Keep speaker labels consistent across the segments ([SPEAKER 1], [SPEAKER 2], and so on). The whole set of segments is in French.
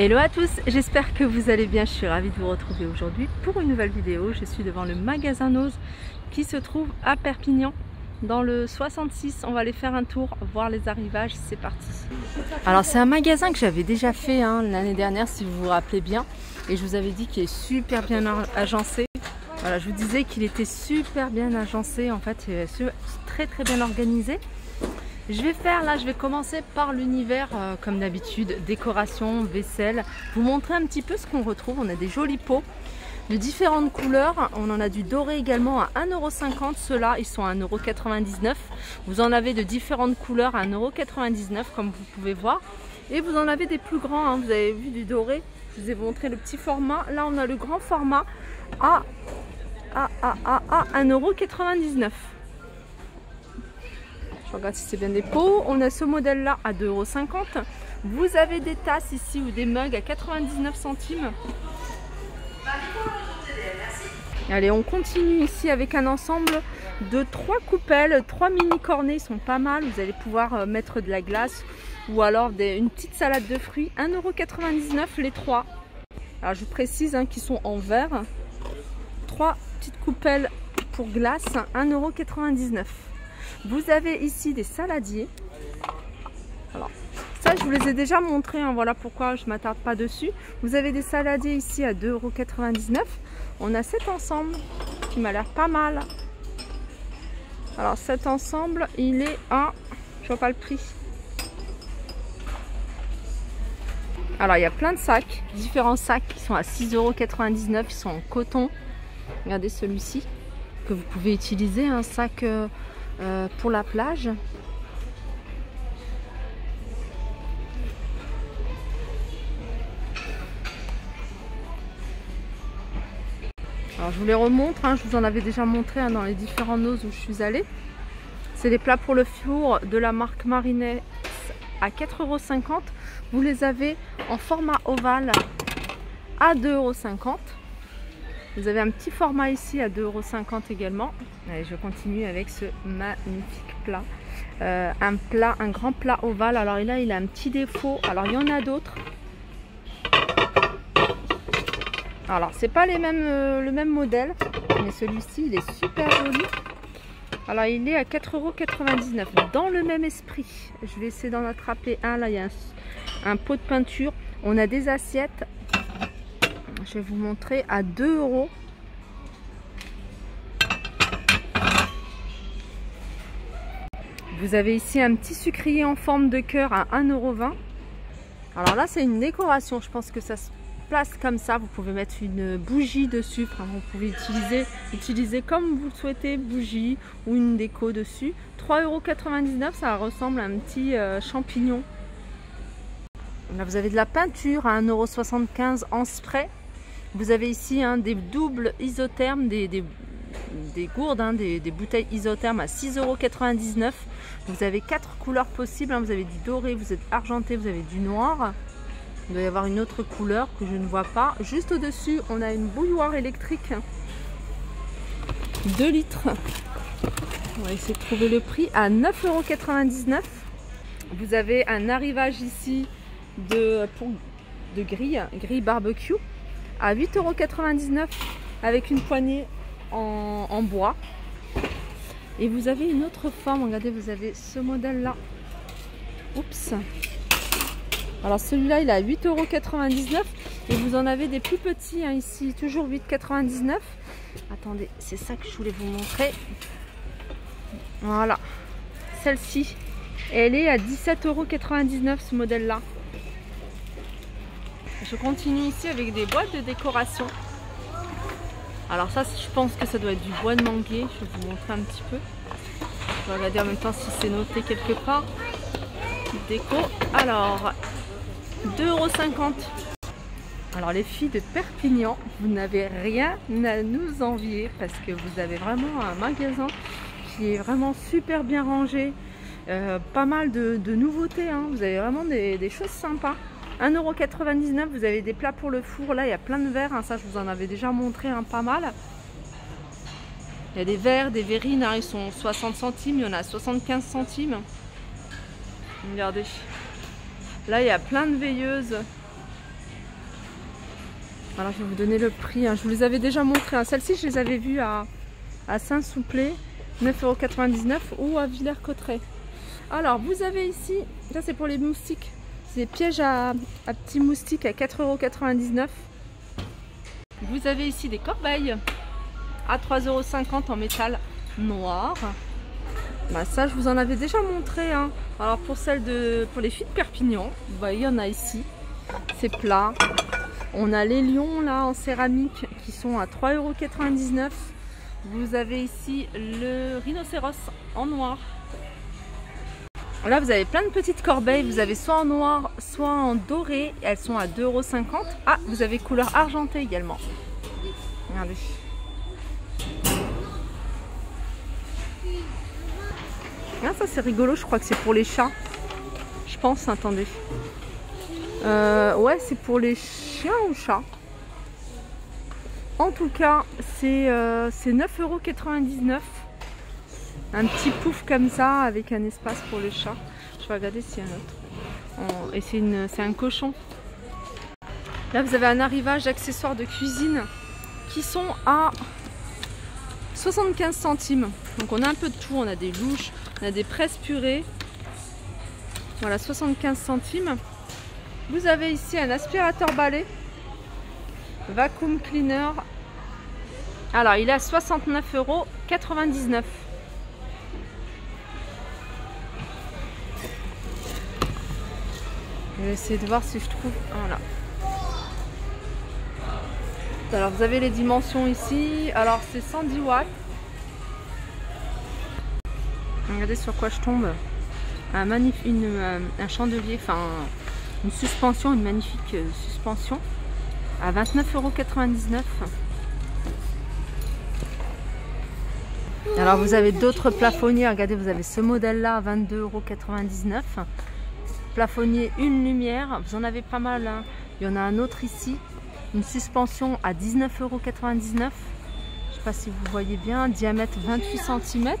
[SPEAKER 1] Hello à tous, j'espère que vous allez bien, je suis ravie de vous retrouver aujourd'hui pour une nouvelle vidéo. Je suis devant le magasin Nose qui se trouve à Perpignan dans le 66. On va aller faire un tour, voir les arrivages, c'est parti. Alors c'est un magasin que j'avais déjà fait hein, l'année dernière si vous vous rappelez bien et je vous avais dit qu'il est super bien agencé. Voilà, je vous disais qu'il était super bien agencé en fait, très très bien organisé. Je vais faire là, je vais commencer par l'univers euh, comme d'habitude, décoration, vaisselle. Vous montrer un petit peu ce qu'on retrouve. On a des jolis pots de différentes couleurs. On en a du doré également à 1,50€. Ceux-là, ils sont à 1,99€. Vous en avez de différentes couleurs à 1,99€ comme vous pouvez voir. Et vous en avez des plus grands. Hein. Vous avez vu du doré. Je vous ai montré le petit format. Là, on a le grand format à, à, à, à, à 1,99€. Je regarde si c'est bien des pots. On a ce modèle-là à 2,50€. Vous avez des tasses ici ou des mugs à 99 centimes. Allez, on continue ici avec un ensemble de trois coupelles, trois mini cornets, sont pas mal. Vous allez pouvoir euh, mettre de la glace ou alors une petite salade de fruits. 1,99€ les trois. Alors je précise hein, qu'ils sont en verre. Trois petites coupelles pour glace, 1,99€. Vous avez ici des saladiers. Alors, ça, je vous les ai déjà montrés. Hein, voilà pourquoi je ne m'attarde pas dessus. Vous avez des saladiers ici à 2,99€. On a cet ensemble qui m'a l'air pas mal. Alors, cet ensemble, il est à... Je vois pas le prix. Alors, il y a plein de sacs. Différents sacs qui sont à 6,99€. Ils sont en coton. Regardez celui-ci que vous pouvez utiliser. Un sac... Euh, euh, pour la plage. Alors je vous les remontre, hein. je vous en avais déjà montré hein, dans les différents noses où je suis allée. C'est des plats pour le four de la marque Marinette à 4,50€. Vous les avez en format ovale à 2,50€. Vous avez un petit format ici à 2,50€ également. Je continue avec ce magnifique plat. Euh, un plat, un grand plat ovale. Alors là, il a un petit défaut. Alors il y en a d'autres. Alors c'est pas euh, le même modèle, mais celui-ci il est super joli. Alors il est à 4,99€ dans le même esprit. Je vais essayer d'en attraper un. Là il y a un pot de peinture. On a des assiettes je vais vous montrer à 2 euros. Vous avez ici un petit sucrier en forme de cœur à 1,20€. Alors là, c'est une décoration. Je pense que ça se place comme ça. Vous pouvez mettre une bougie dessus. vous pouvez utiliser, utiliser comme vous le souhaitez, bougie ou une déco dessus. 3,99€, ça ressemble à un petit euh, champignon. Là, vous avez de la peinture à 1,75€ en spray. Vous avez ici hein, des doubles isothermes, des, des, gourdes, hein, des, bouteilles isothermes à 6,99€. Vous avez quatre couleurs possibles. Hein. Vous avez du doré, vous êtes argenté, vous avez du noir. Il doit y avoir une autre couleur que je ne vois pas. Juste au-dessus, on a une bouilloire électrique. 2 litres. On va essayer de trouver le prix à 9,99€. Vous avez un arrivage ici de, de grille, grille barbecue à 8,99€ avec une poignée en, bois. Et vous avez une autre forme, regardez, vous avez ce modèle-là. Oups Alors celui-là, il est à 8,99€ et vous en avez des plus petits hein, ici, toujours 8,99€. Attendez, c'est ça que je voulais vous montrer. Voilà, celle-ci, elle est à 17,99€ ce modèle-là. Je continue ici avec des boîtes de décoration. Alors ça, je pense que ça doit être du bois de manguier. Je vais vous montrer un petit peu. Je vais regarder en même temps si c'est noté quelque part. Déco. Alors, 2,50€. Alors les filles de Perpignan, vous n'avez rien à nous envier parce que vous avez vraiment un magasin qui est vraiment super bien rangé. Euh, pas mal de, nouveautés, hein. vous avez vraiment des choses sympas. 1,99€, vous avez des plats pour le four. Là, il y a plein de verres. Hein. Ça, je vous en avais déjà montré un pas mal. Il y a des verres, des verrines. Hein. Ils sont 60 centimes. Il y en a 75 centimes. Regardez. Là, il y a plein de veilleuses. Alors je vais vous donner le prix. Hein. Je vous les avais déjà montré. Celles-ci, je les avais vues à, Saint-Souplé, 9,99€ ou à Villers-Cotterêts. Alors vous avez ici, ça c'est pour les moustiques. Pièges à, petits moustiques à 4,99€. Vous avez ici des corbeilles à 3,50€ en métal noir. Bah ça je vous en avais déjà montré. Hein. Alors pour celle de pour les filles de Perpignan, bah, il y en a ici. C'est plat. On a les lions là en céramique qui sont à 3,99€. Vous avez ici le rhinocéros en noir. Là vous avez plein de petites corbeilles. Vous avez soit en noir, soit en doré. Elles sont à 2,50€. Ah, vous avez couleur argentée également. Regardez. Ah, ça c'est rigolo, je crois que c'est pour les chats. Je pense, attendez. Euh, ouais, c'est pour les chiens ou chats. En tout cas, c'est euh, 9,99€. Un petit pouf comme ça avec un espace pour les chats. Je vais regarder s'il y a un autre. Et c'est un cochon. Là, vous avez un arrivage d'accessoires de cuisine qui sont à 75 centimes. Donc on a un peu de tout, on a des louches, on a des presses purées. Voilà, 75 centimes. Vous avez ici un aspirateur balai. Vacuum cleaner. Alors, il est à 69,99 euros. Essayer de voir si je trouve... Alors, vous avez les dimensions ici. Alors, c'est 110 watts. Regardez sur quoi je tombe. Un, magnifique, euh, un chandelier, enfin une suspension, une magnifique euh, suspension à 29,99€. Alors vous avez d'autres plafonniers, regardez vous avez ce modèle là à 22,99€. Plafonnier une lumière, vous en avez pas mal. Hein. Il y en a un autre ici, une suspension à 19,99€. Je ne sais pas si vous voyez bien, diamètre 28 cm.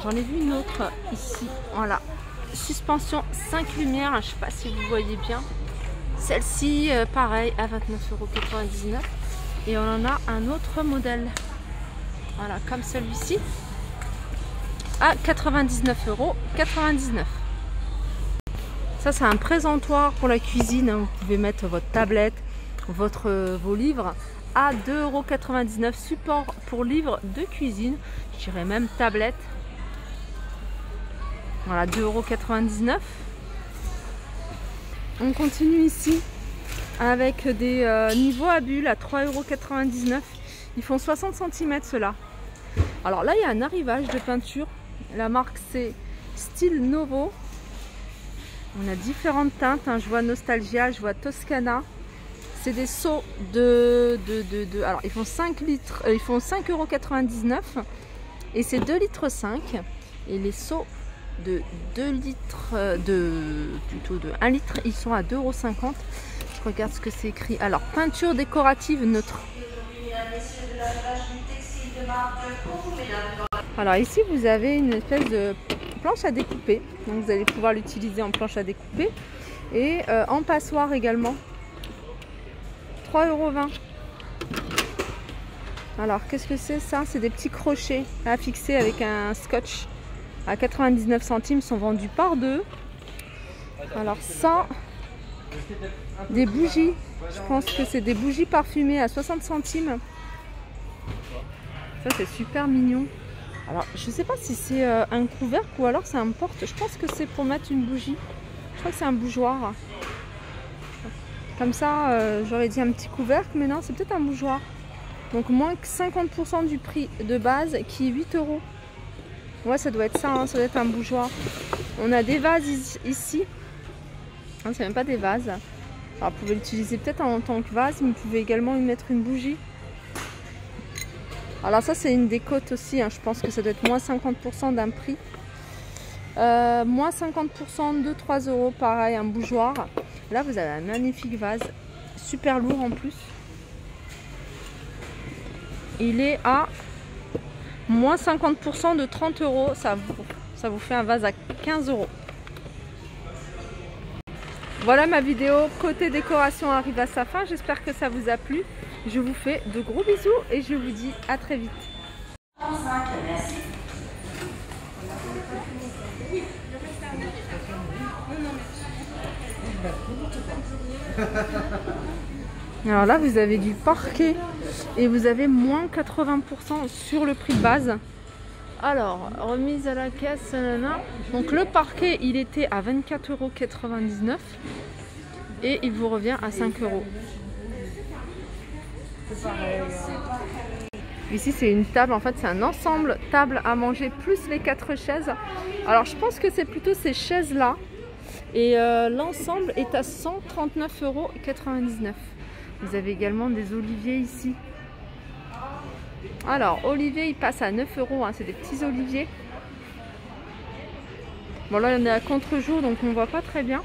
[SPEAKER 1] J'en ai vu une autre ici, voilà. Suspension 5 lumières, je ne sais pas si vous voyez bien. Celle-ci, euh, pareil, à 29,99€. Et on en a un autre modèle. Voilà, comme celui-ci. À 99,99€. Ça, c'est un présentoir pour la cuisine. Hein. Vous pouvez mettre votre tablette, votre, euh, vos livres à 2,99€. Support pour livres de cuisine. Je dirais même tablette. Voilà, 2,99€. On continue ici avec des euh, niveaux à bulles à 3,99€. Ils font 60 cm ceux-là. Alors là, il y a un arrivage de peinture. La marque, c'est Style Novo. On a différentes teintes. Hein. Je vois Nostalgia, je vois Toscana. C'est des seaux de, Alors, ils font 5 litres, euh, ils font 5,99€ et c'est 2 litres 5. Et les seaux de 2 litres, euh, de plutôt de 1 litre, ils sont à 2,50€. Je regarde ce que c'est écrit. Alors, peinture décorative neutre. Alors ici, vous avez une espèce de à découper. Donc vous allez pouvoir l'utiliser en planche à découper. Et euh, en passoire également. 3,20€. Alors, qu'est-ce que c'est ça? C'est des petits crochets à fixer avec un scotch à 99 centimes sont vendus par deux. Alors ça, des bougies. Je pense que c'est des bougies parfumées à 60 centimes. Ça c'est super mignon. Alors je sais pas si c'est euh, un couvercle ou alors c'est un porte. Je pense que c'est pour mettre une bougie. Je crois que c'est un bougeoir. Comme ça, euh, j'aurais dit un petit couvercle, mais non, c'est peut-être un bougeoir. Donc moins que 50% du prix de base qui est 8 euros. Ouais, ça doit être ça, hein, ça doit être un bougeoir. On a des vases ici. Ah, c'est même pas des vases. Alors, vous pouvez l'utiliser peut-être en tant que vase, mais vous pouvez également y mettre une bougie. Alors ça, c'est une décote aussi. Hein. Je pense que ça doit être moins 50% d'un prix. Euh, moins 50% de 3 euros, pareil, un bougeoir. Là, vous avez un magnifique vase, super lourd en plus. Il est à Moins 50% de 30 euros, ça vous, ça vous fait un vase à 15 euros. Voilà ma vidéo côté décoration arrive à sa fin. J'espère que ça vous a plu. Je vous fais de gros bisous et je vous dis à très vite. Alors là, vous avez du parquet et vous avez moins 80% sur le prix de base. Alors, remise à la caisse, donc le parquet, il était à 24,99€ et il vous revient à 5 euros. Ici, c'est une table, en fait, c'est un ensemble table à manger plus les quatre chaises. Alors, je pense que c'est plutôt ces chaises-là. Et euh, l'ensemble est à 139,99€. Vous avez également des oliviers ici. Alors, olivier, il passe à 9 euros. Hein, c'est des petits oliviers. Bon, là, on est à contre-jour, donc on voit pas très bien.